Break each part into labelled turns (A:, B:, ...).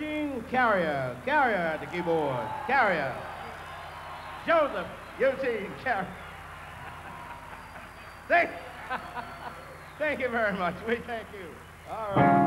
A: Eugene Carrier, Carrier at the keyboard, Carrier. Joseph Eugene Carrier. thank, thank you very much. We thank you. All right.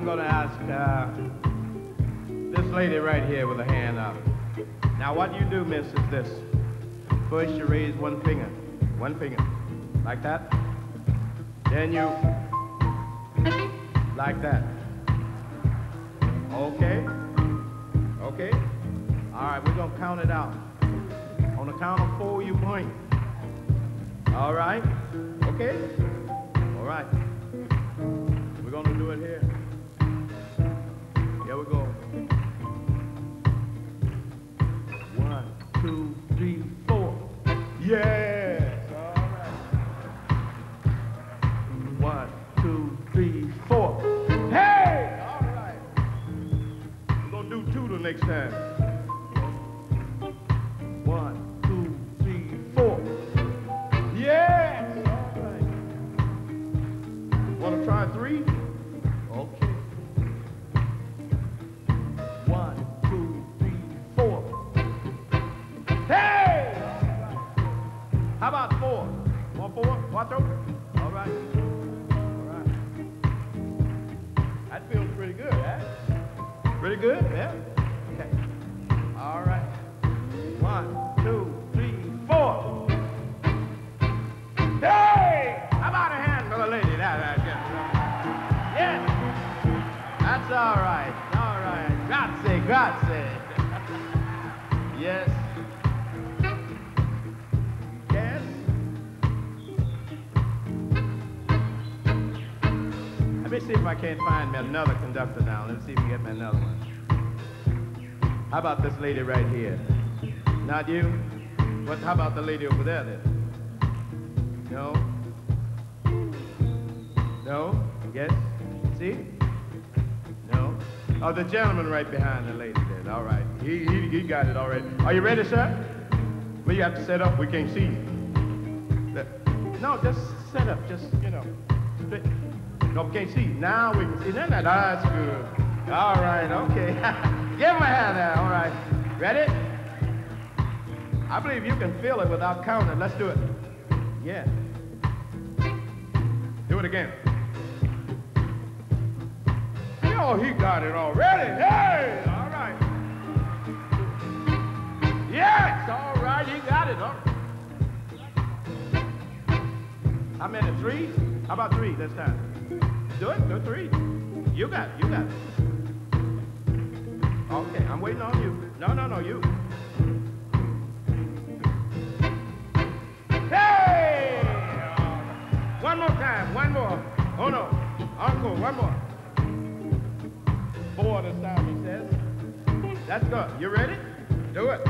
A: I'm going to ask uh, this lady right here with a hand up. Now, what you do, miss, is this. First, you raise one finger. One finger. Like that. Then you... Like that. Okay? Okay? All right, we're going to count it out. On the count of four, you point. All right? Okay? All right. We're going to do it here. Right. One, two, three, four. Hey! All right. We're to do two the next time. Pretty good, huh? Pretty good, yeah? Me see if I can't find me another conductor now. Let's see if we can get me another one. How about this lady right here? Not you? What, how about the lady over there then? No? No? Yes? See? No? Oh, the gentleman right behind the lady then. All right. He, he, he got it already. Are you ready, sir? Well, you have to set up. We can't see you. No, just set up. Just, you know. Can't see. Now we can see. No, no, that's good. All right, okay. Give him a hand there. All right. Ready? I believe you can feel it without counting. Let's do it. Yeah. Do it again. Oh, he got it already. Hey, all right. Yes, all right. He got it. All right. How many? Three? How about three this time? Do it. Do three. You got it. You got it. Okay, I'm waiting on you. No, no, no, you. Hey! One more time, one more. Oh no, encore, one more. Four this time, he says. That's good. You ready? Do it.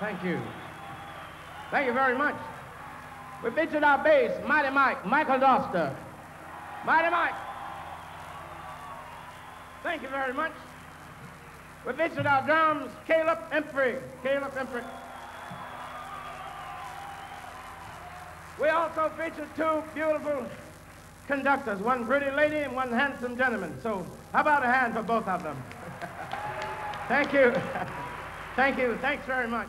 A: Thank you. Thank you very much. We featured our bass, Mighty Mike, Michael Doster. Mighty Mike. Thank you very much. We featured our drums, Caleb Emphrey. Caleb Emphrey. We also featured two beautiful conductors, one pretty lady and one handsome gentleman. So how about a hand for both of them? Thank you. Thank you. Thanks very much.